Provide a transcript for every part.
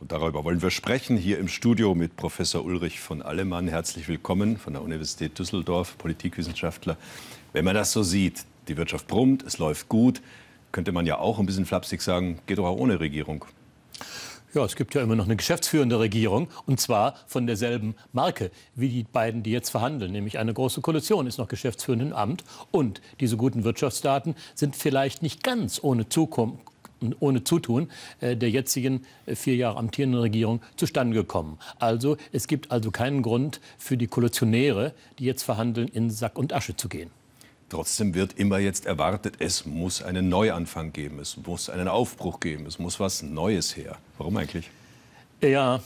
Und darüber wollen wir sprechen hier im Studio mit Professor Ulrich von Allemann. Herzlich willkommen von der Universität Düsseldorf, Politikwissenschaftler. Wenn man das so sieht, die Wirtschaft brummt, es läuft gut, könnte man ja auch ein bisschen flapsig sagen, geht doch auch ohne Regierung. Ja, es gibt ja immer noch eine geschäftsführende Regierung und zwar von derselben Marke wie die beiden, die jetzt verhandeln. Nämlich eine große Koalition ist noch geschäftsführend im Amt und diese guten Wirtschaftsdaten sind vielleicht nicht ganz ohne Zukunft ohne Zutun äh, der jetzigen äh, vier Jahre amtierenden Regierung zustande gekommen. Also es gibt also keinen Grund für die Koalitionäre, die jetzt verhandeln, in Sack und Asche zu gehen. Trotzdem wird immer jetzt erwartet, es muss einen Neuanfang geben, es muss einen Aufbruch geben, es muss was Neues her. Warum eigentlich? Ja,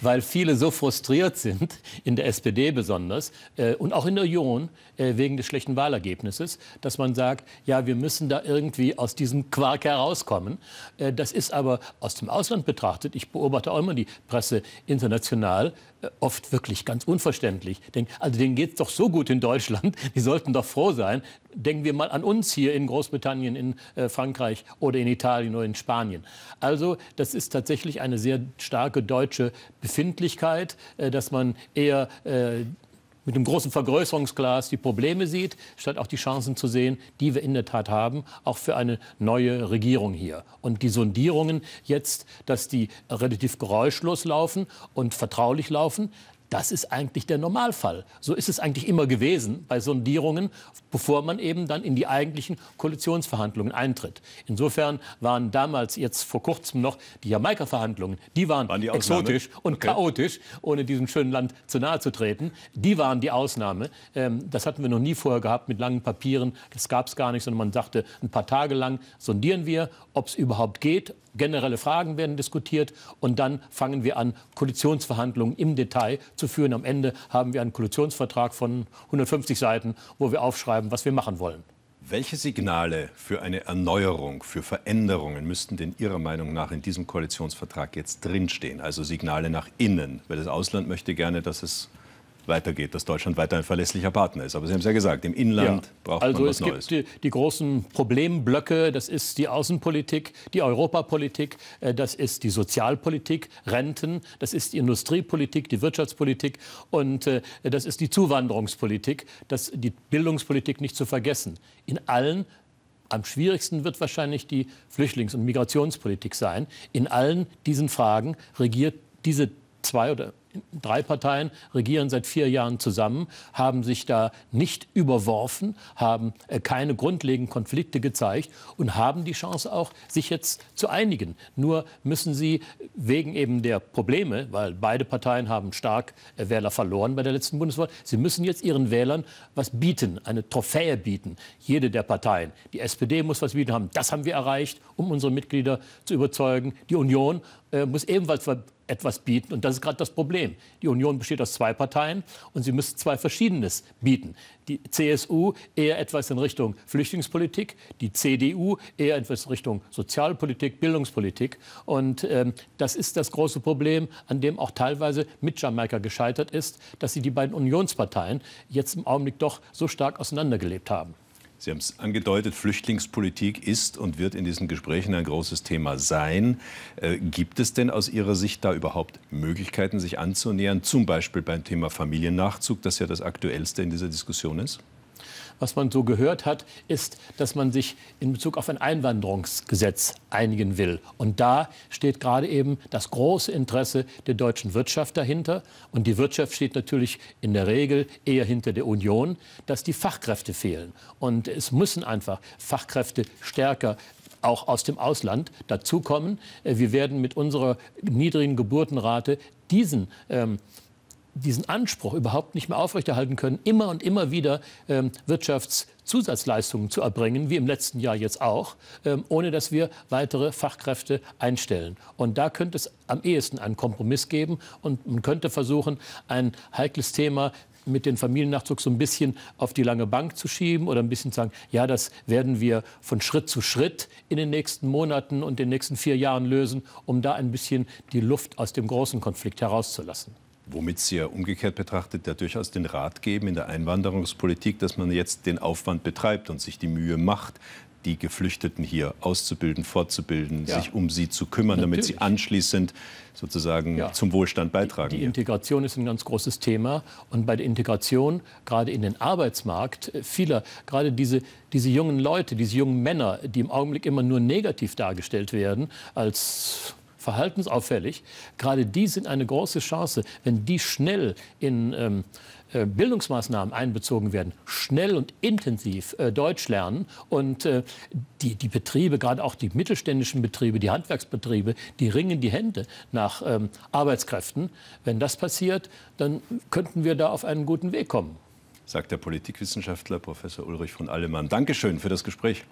weil viele so frustriert sind, in der SPD besonders äh, und auch in der Union äh, wegen des schlechten Wahlergebnisses, dass man sagt, ja, wir müssen da irgendwie aus diesem Quark herauskommen. Äh, das ist aber aus dem Ausland betrachtet, ich beobachte auch immer die Presse international, oft wirklich ganz unverständlich. Denk, also denen geht es doch so gut in Deutschland, die sollten doch froh sein. Denken wir mal an uns hier in Großbritannien, in äh, Frankreich oder in Italien oder in Spanien. Also das ist tatsächlich eine sehr starke deutsche Befindlichkeit, äh, dass man eher äh, mit einem großen Vergrößerungsglas die Probleme sieht, statt auch die Chancen zu sehen, die wir in der Tat haben, auch für eine neue Regierung hier. Und die Sondierungen jetzt, dass die relativ geräuschlos laufen und vertraulich laufen, das ist eigentlich der Normalfall. So ist es eigentlich immer gewesen bei Sondierungen, bevor man eben dann in die eigentlichen Koalitionsverhandlungen eintritt. Insofern waren damals jetzt vor kurzem noch die Jamaika-Verhandlungen, die waren, waren die exotisch und okay. chaotisch, ohne diesem schönen Land zu nahe zu treten. Die waren die Ausnahme. Ähm, das hatten wir noch nie vorher gehabt mit langen Papieren. Das gab es gar nicht, sondern man sagte, ein paar Tage lang sondieren wir, ob es überhaupt geht, generelle Fragen werden diskutiert und dann fangen wir an, Koalitionsverhandlungen im Detail zu führen. Am Ende haben wir einen Koalitionsvertrag von 150 Seiten, wo wir aufschreiben, was wir machen wollen. Welche Signale für eine Erneuerung, für Veränderungen müssten denn Ihrer Meinung nach in diesem Koalitionsvertrag jetzt drinstehen? Also Signale nach innen, weil das Ausland möchte gerne, dass es weitergeht, dass Deutschland weiter ein verlässlicher Partner ist. Aber Sie haben es ja gesagt, im Inland ja. braucht also man was Neues. Also es gibt die, die, großen Problemblöcke, das ist die Außenpolitik, die Europapolitik, äh, das ist die Sozialpolitik, Renten, das ist die Industriepolitik, die Wirtschaftspolitik und äh, das ist die Zuwanderungspolitik, das, die Bildungspolitik nicht zu vergessen. In allen am schwierigsten wird wahrscheinlich die Flüchtlings- und Migrationspolitik sein. In allen diesen Fragen regiert diese zwei oder drei Parteien regieren seit vier Jahren zusammen, haben sich da nicht überworfen, haben äh, keine grundlegenden Konflikte gezeigt und haben die Chance auch, sich jetzt zu einigen. Nur müssen sie wegen eben der Probleme, weil beide Parteien haben stark äh, Wähler verloren bei der letzten Bundeswahl, sie müssen jetzt ihren Wählern was bieten, eine Trophäe bieten. Jede der Parteien. Die SPD muss was bieten haben. Das haben wir erreicht, um unsere Mitglieder zu überzeugen. Die Union äh, muss ebenfalls etwas bieten. Und das ist gerade das Problem. Die Union besteht aus zwei Parteien und sie müssen zwei Verschiedenes bieten. Die CSU eher etwas in Richtung Flüchtlingspolitik, die CDU eher etwas in Richtung Sozialpolitik, Bildungspolitik. Und ähm, das ist das große Problem, an dem auch teilweise mit Jamaika gescheitert ist, dass sie die beiden Unionsparteien jetzt im Augenblick doch so stark auseinandergelebt haben. Sie haben es angedeutet, Flüchtlingspolitik ist und wird in diesen Gesprächen ein großes Thema sein. Äh, gibt es denn aus Ihrer Sicht da überhaupt Möglichkeiten, sich anzunähern, zum Beispiel beim Thema Familiennachzug, das ja das aktuellste in dieser Diskussion ist? Was man so gehört hat, ist, dass man sich in Bezug auf ein Einwanderungsgesetz einigen will. Und da steht gerade eben das große Interesse der deutschen Wirtschaft dahinter. Und die Wirtschaft steht natürlich in der Regel eher hinter der Union, dass die Fachkräfte fehlen. Und es müssen einfach Fachkräfte stärker auch aus dem Ausland dazukommen. Wir werden mit unserer niedrigen Geburtenrate diesen ähm, diesen Anspruch überhaupt nicht mehr aufrechterhalten können, immer und immer wieder ähm, Wirtschaftszusatzleistungen zu erbringen, wie im letzten Jahr jetzt auch, ähm, ohne dass wir weitere Fachkräfte einstellen. Und da könnte es am ehesten einen Kompromiss geben und man könnte versuchen, ein heikles Thema mit dem Familiennachzug so ein bisschen auf die lange Bank zu schieben oder ein bisschen zu sagen, ja, das werden wir von Schritt zu Schritt in den nächsten Monaten und den nächsten vier Jahren lösen, um da ein bisschen die Luft aus dem großen Konflikt herauszulassen. Womit Sie ja umgekehrt betrachtet ja durchaus den Rat geben in der Einwanderungspolitik, dass man jetzt den Aufwand betreibt und sich die Mühe macht, die Geflüchteten hier auszubilden, fortzubilden, ja. sich um sie zu kümmern, Natürlich. damit sie anschließend sozusagen ja. zum Wohlstand beitragen. Die, die Integration ist ein ganz großes Thema. Und bei der Integration, gerade in den Arbeitsmarkt, äh, vieler, gerade diese, diese jungen Leute, diese jungen Männer, die im Augenblick immer nur negativ dargestellt werden, als verhaltensauffällig, gerade die sind eine große Chance, wenn die schnell in ähm, äh, Bildungsmaßnahmen einbezogen werden, schnell und intensiv äh, Deutsch lernen und äh, die, die Betriebe, gerade auch die mittelständischen Betriebe, die Handwerksbetriebe, die ringen die Hände nach ähm, Arbeitskräften. Wenn das passiert, dann könnten wir da auf einen guten Weg kommen. Sagt der Politikwissenschaftler Professor Ulrich von Allemann. Dankeschön für das Gespräch.